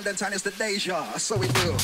London town is the Deja. So we do.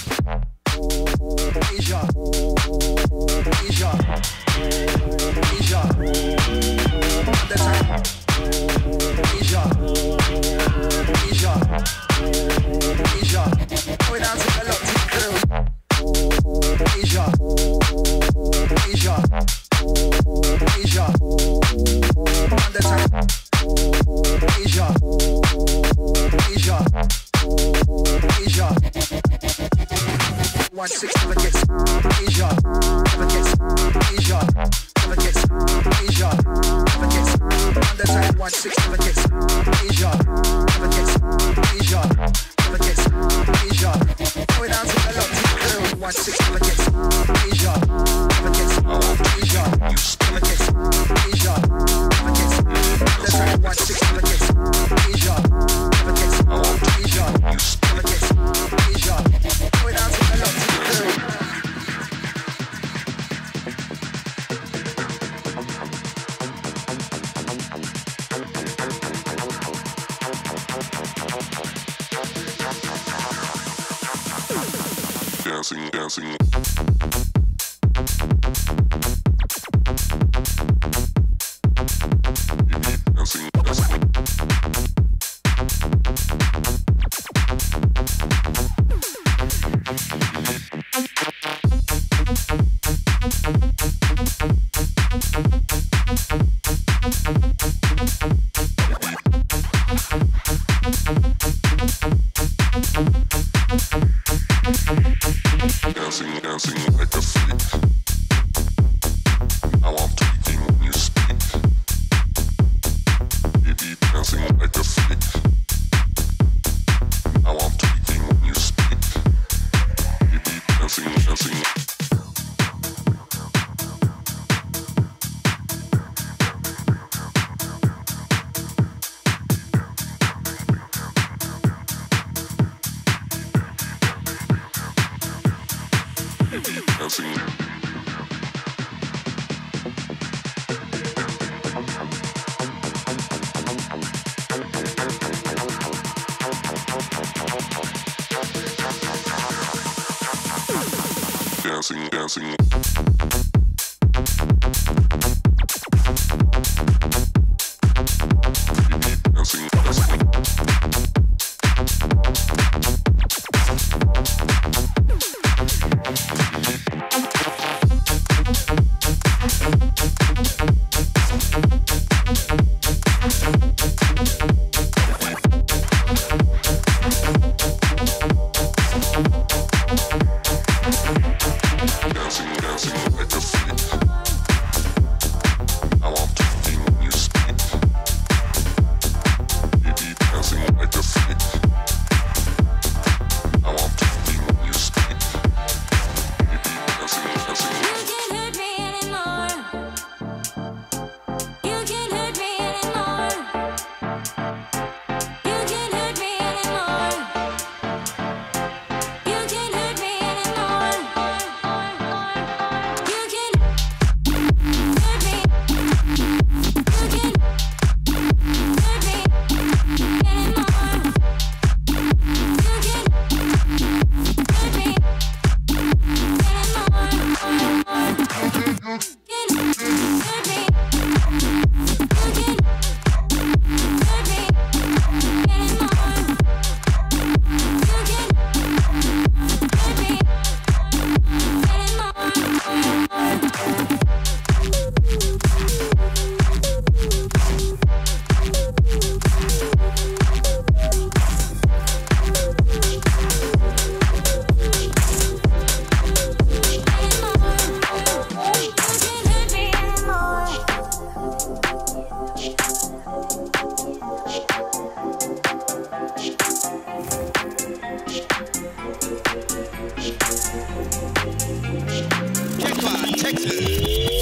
Jackpot, Texas.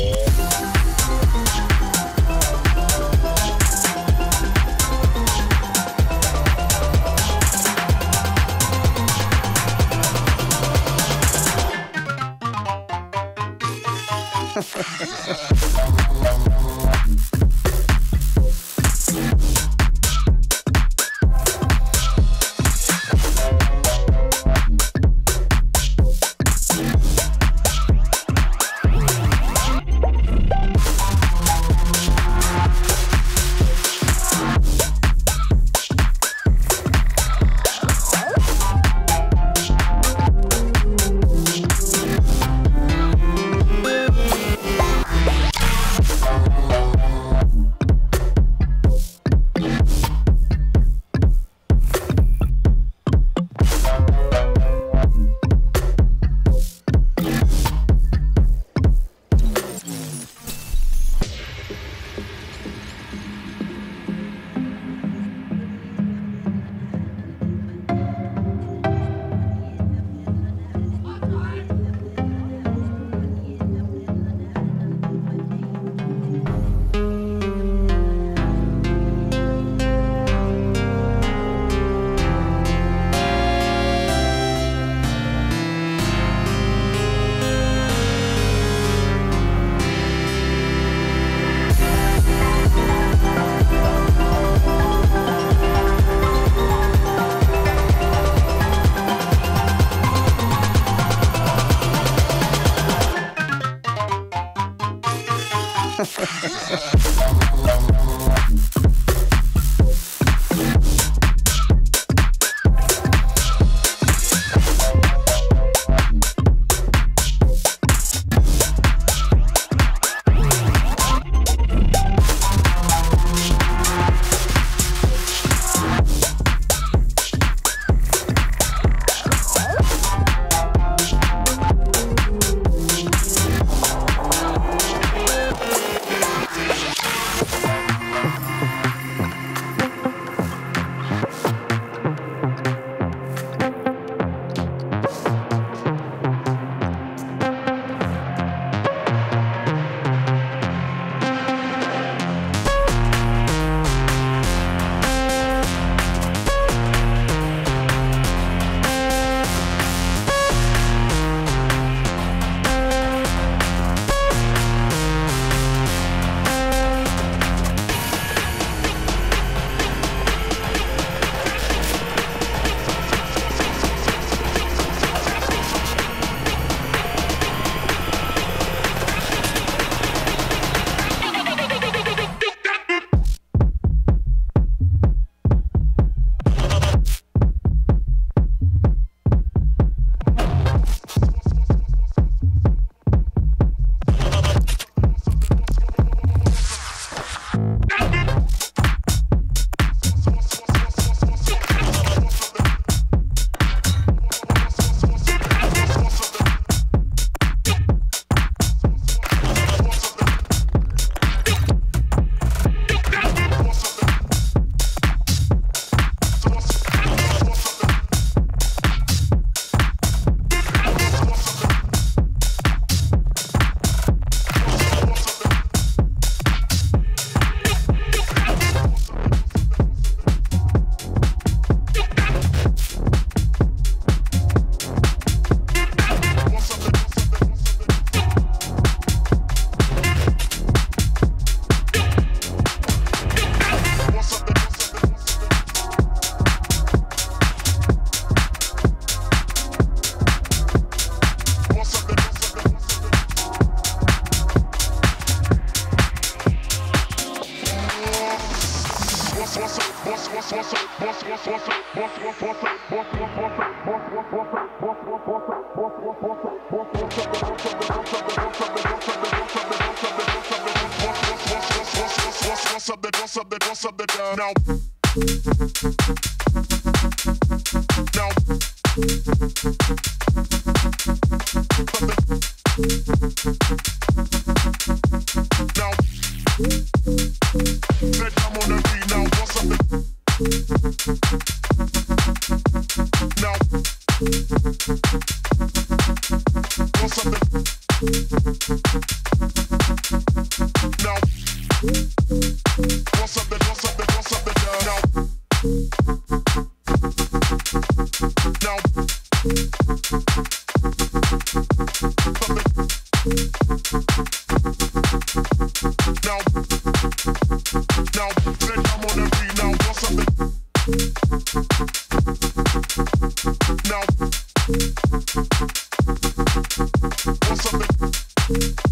Club.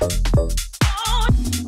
Oh.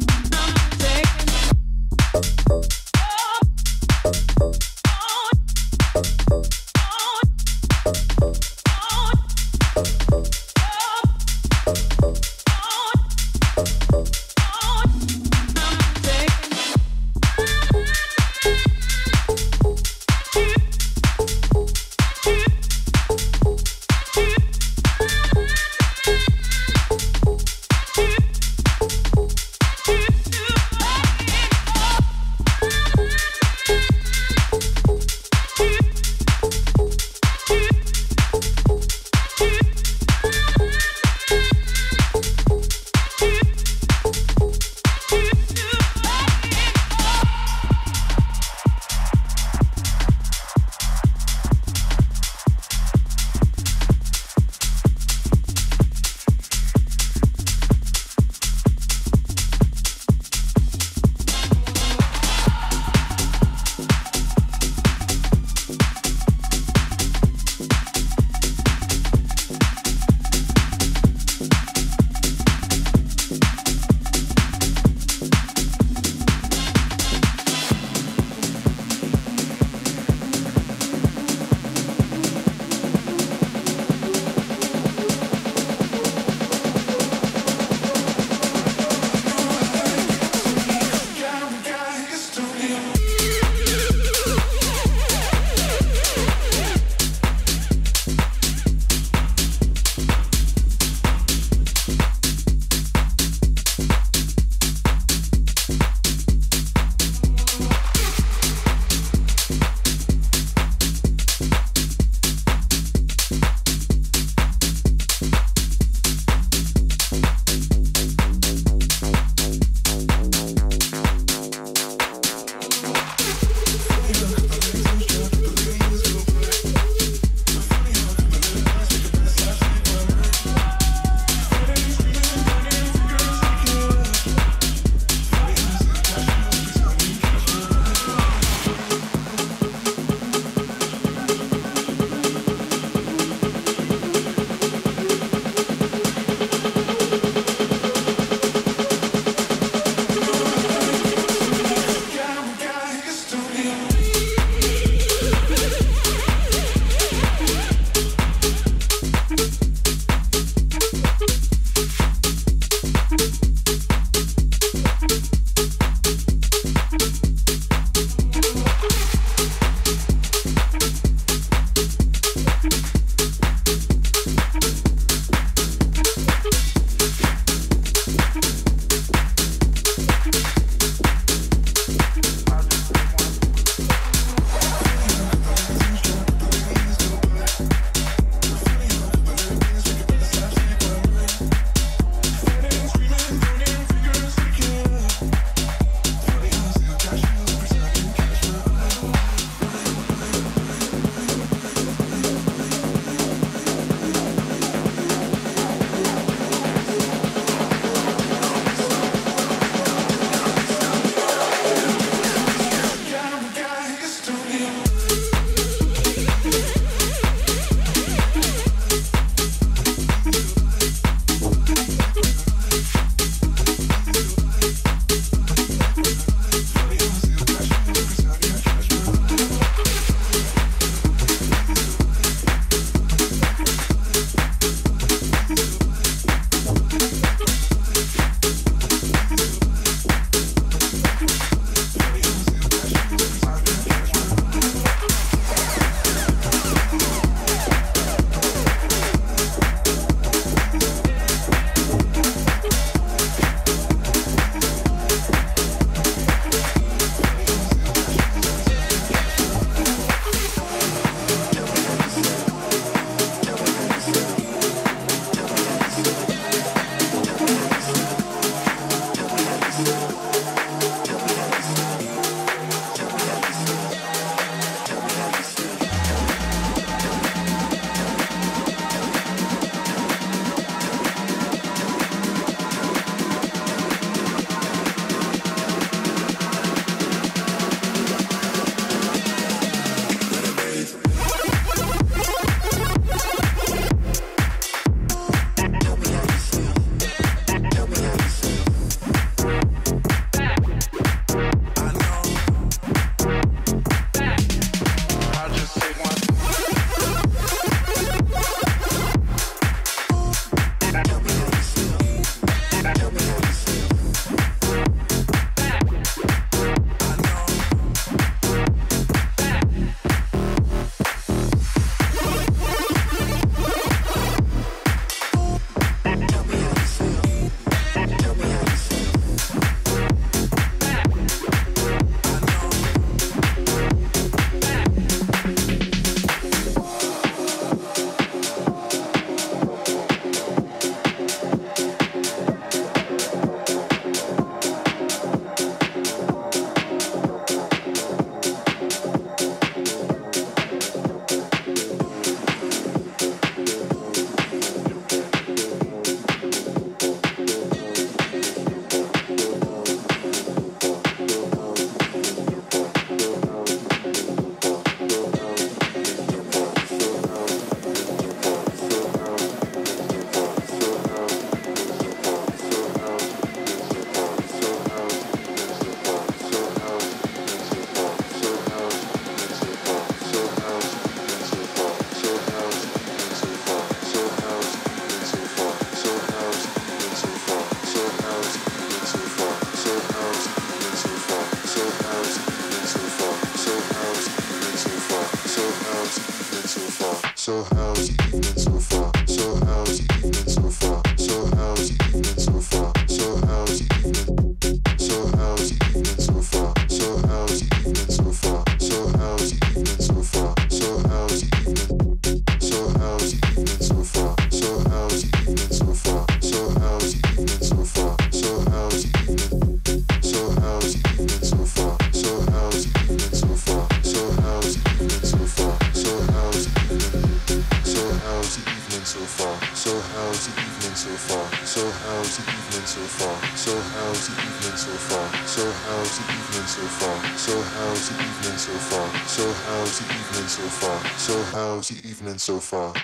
Evening so far?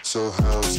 So how's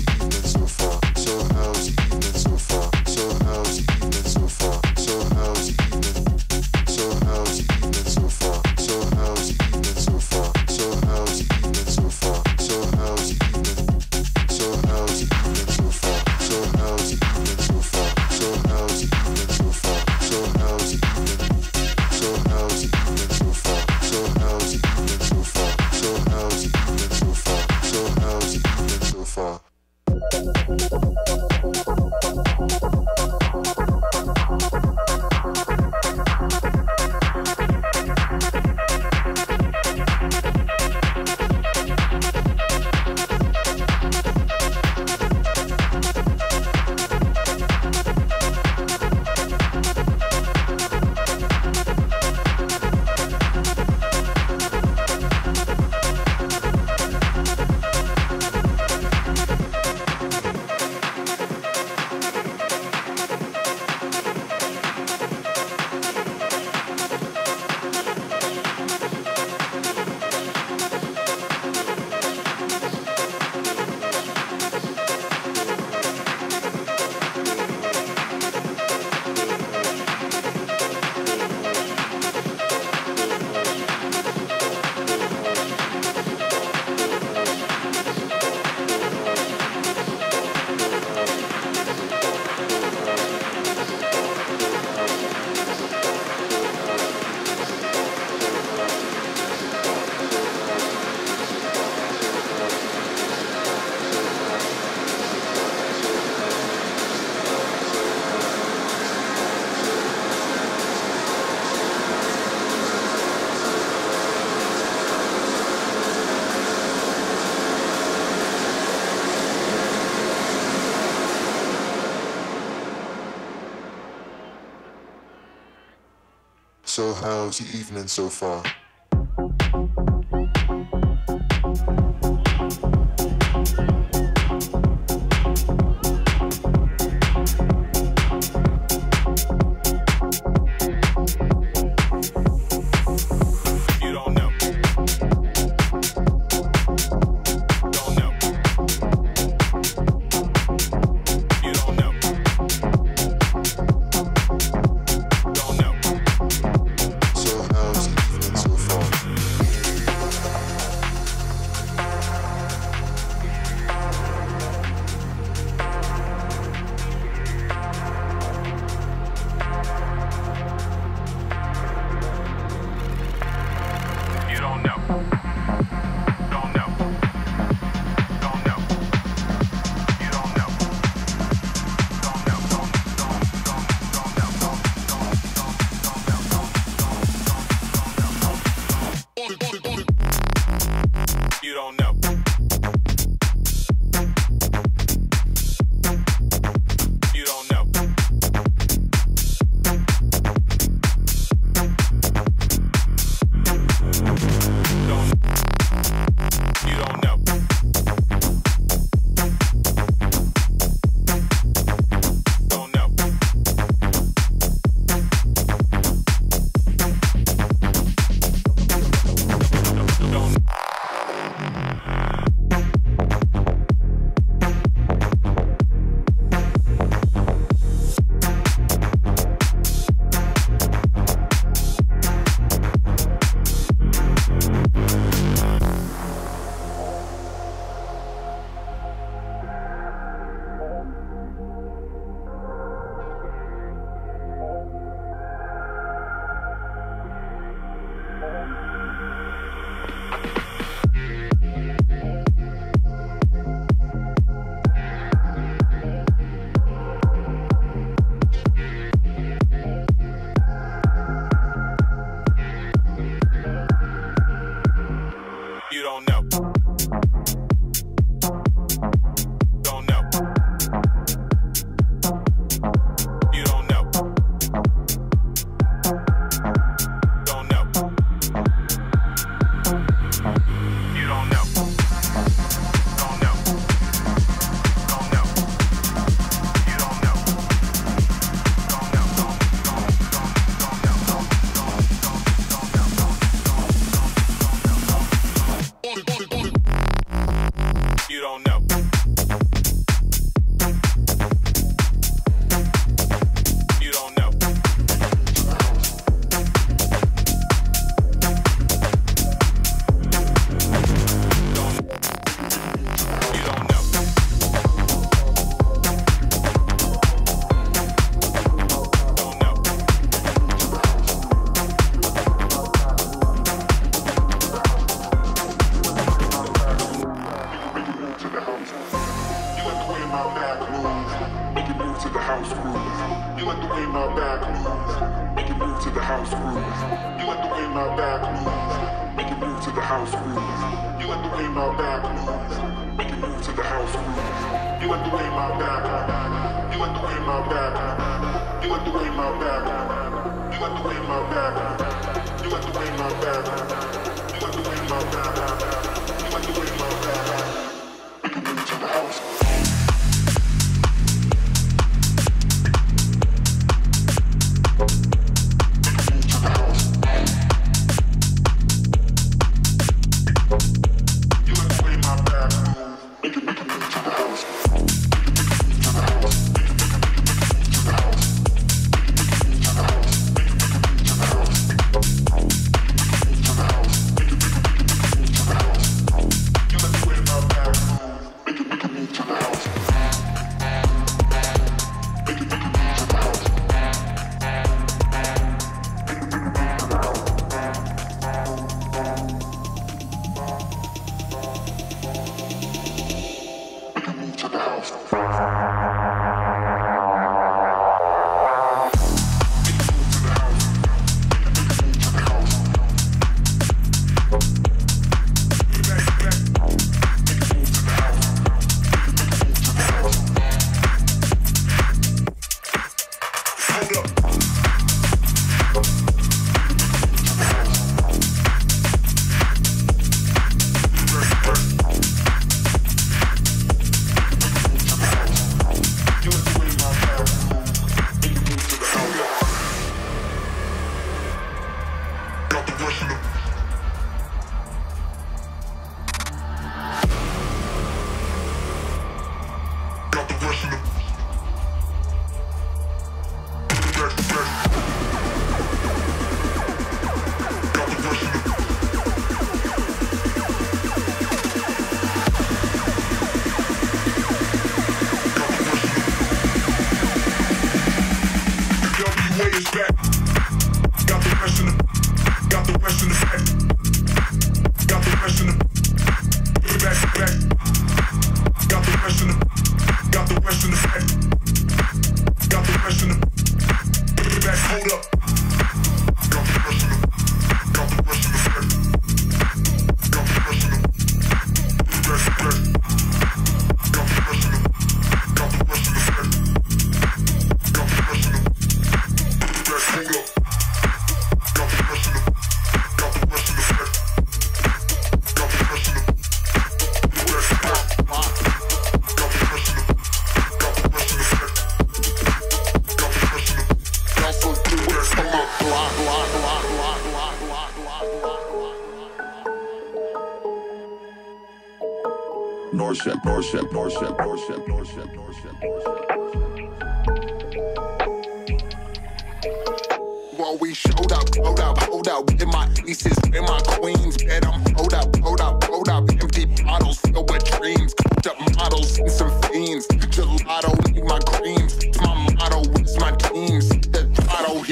your evening so far?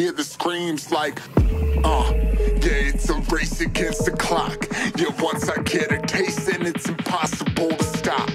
hear the screams like, uh, yeah, it's a race against the clock. Yeah, once I get a taste, then it's impossible to stop.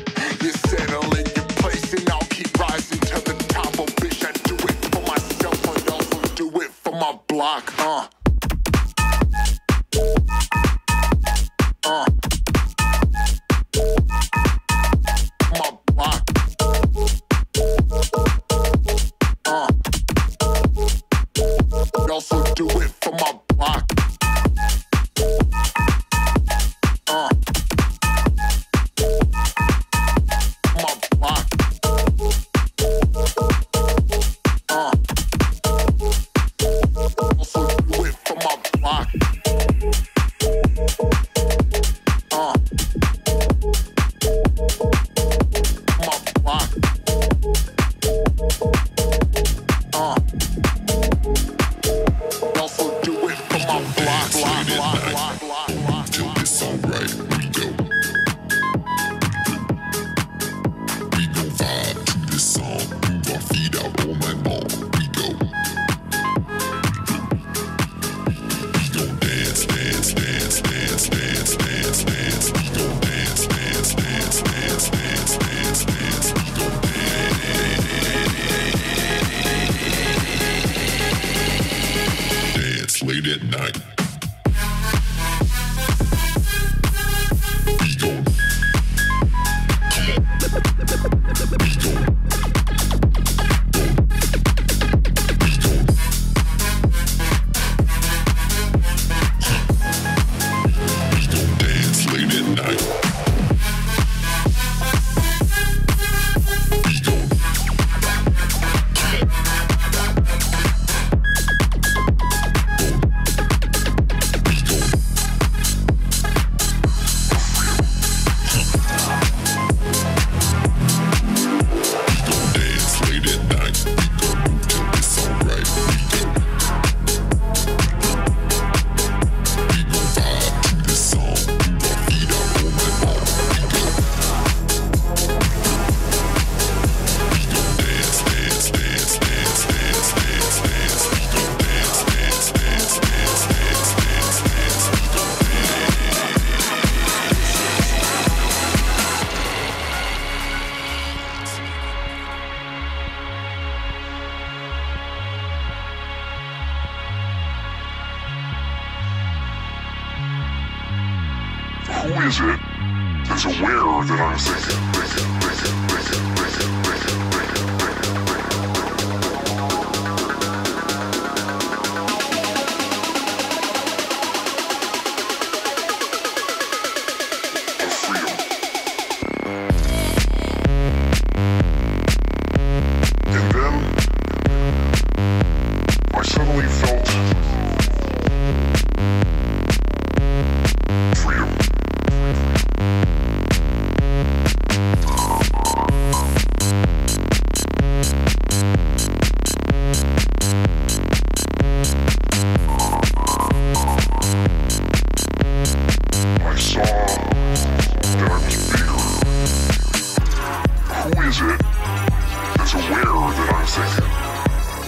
was aware that I'm thinking.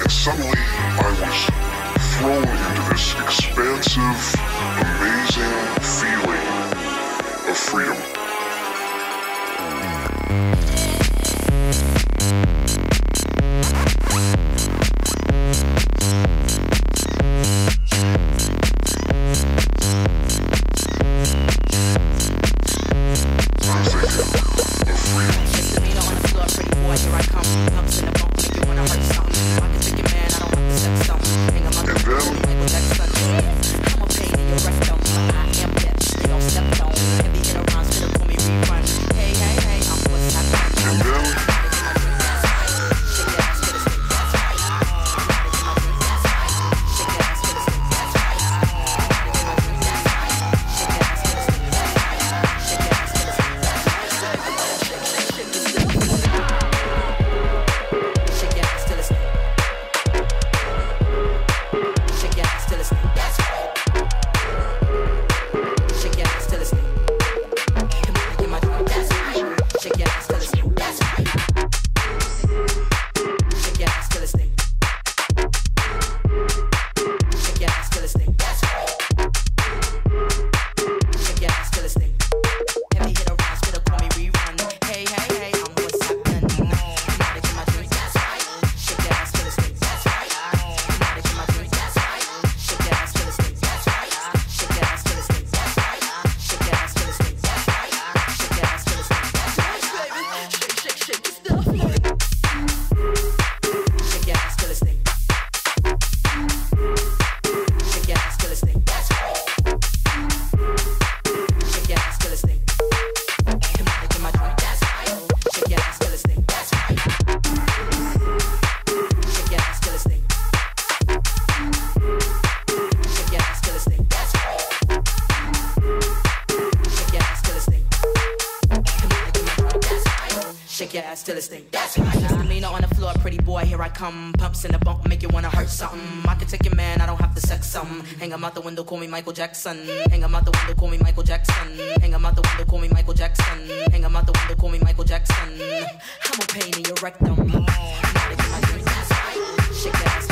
And suddenly I was thrown into this expansive, amazing feeling of freedom. something. Pops in the bunk, make you wanna hurt something. I can take your man, I don't have to sex something. Hang him out the window, call me Michael Jackson. Hang him out the window, call me Michael Jackson. Hang him out the window, call me Michael Jackson. Hang him out the window, call me Michael Jackson. I'm a pain in your rectum. Shake that ass.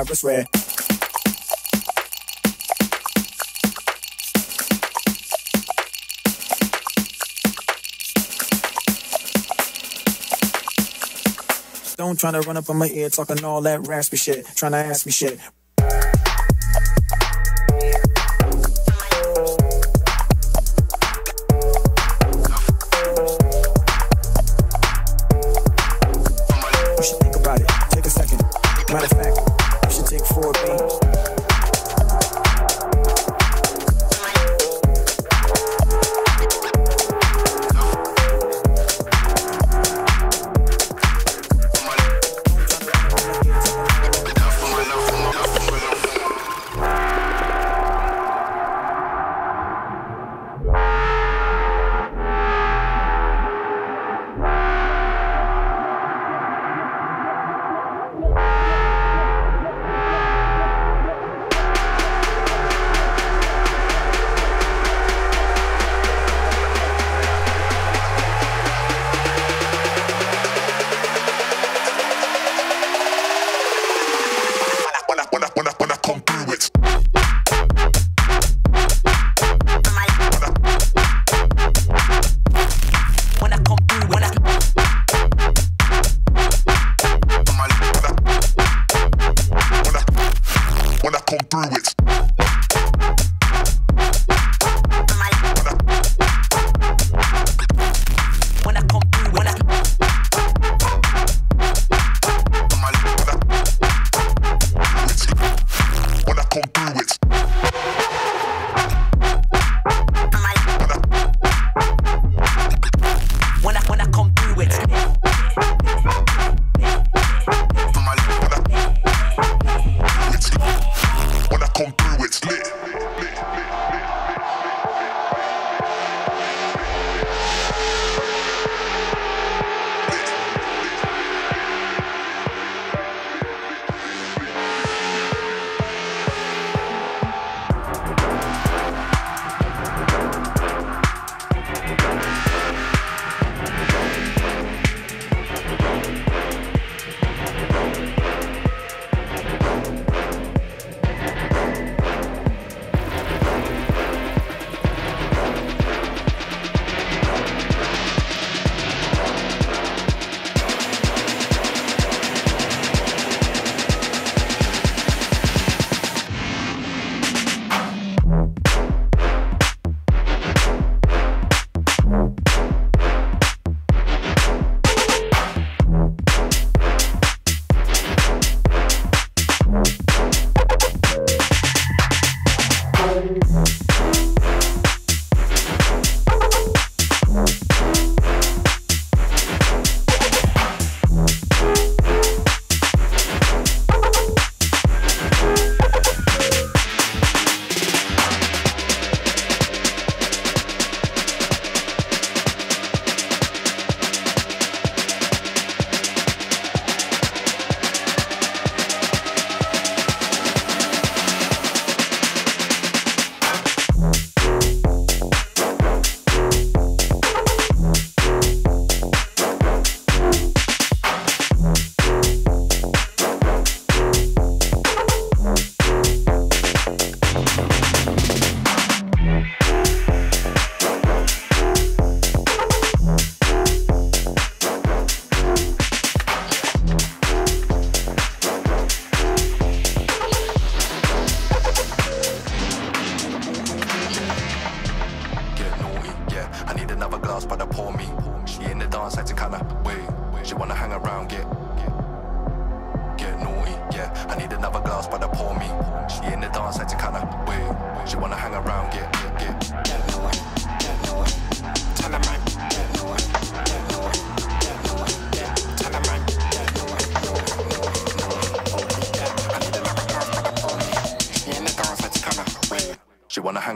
Iris Red. Don't try to run up on my ear talking all that raspy shit, trying to ask me shit.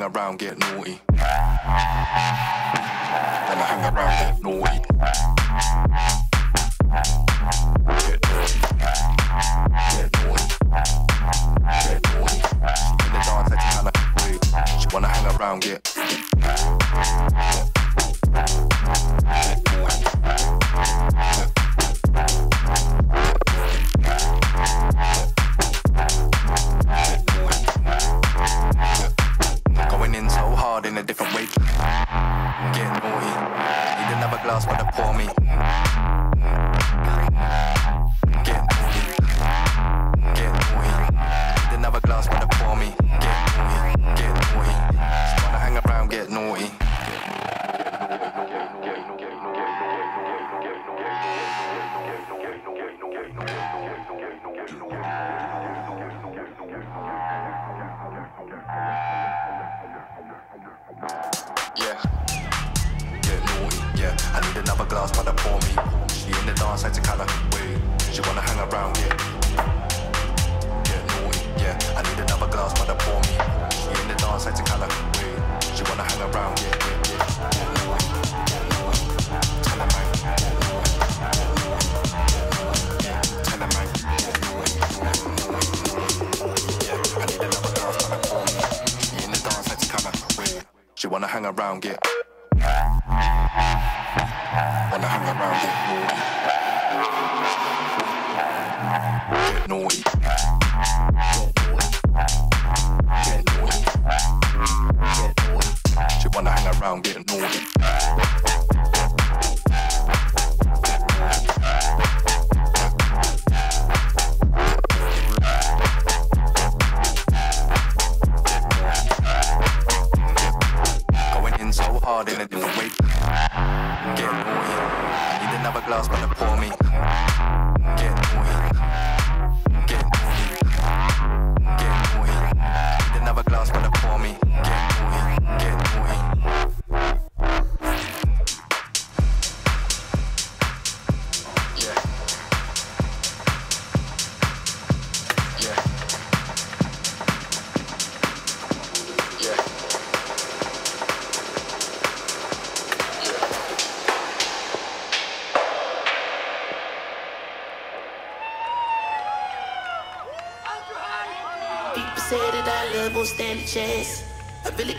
around, get naughty. I hang around, get naughty.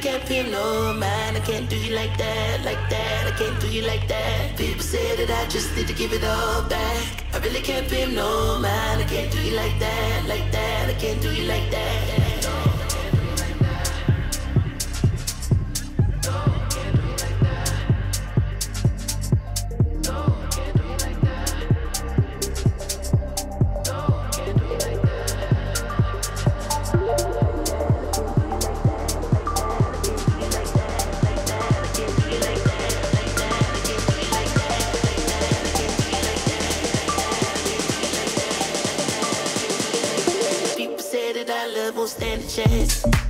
can't feel no man. I can't do you like that, like that. I can't do you like that. People say that I just need to give it all back. I really can't feel no man. I can't do you like that, like that. I can't do you like that. don't stand a chance.